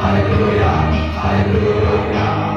Hallelujah. Hallelujah.